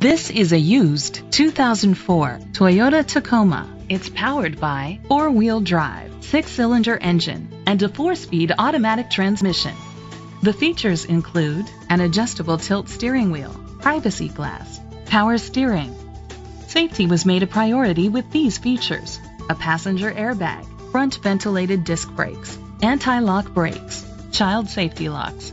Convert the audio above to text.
This is a used 2004 Toyota Tacoma. It's powered by four-wheel drive, six-cylinder engine, and a four-speed automatic transmission. The features include an adjustable tilt steering wheel, privacy glass, power steering. Safety was made a priority with these features. A passenger airbag, front ventilated disc brakes, anti-lock brakes, child safety locks,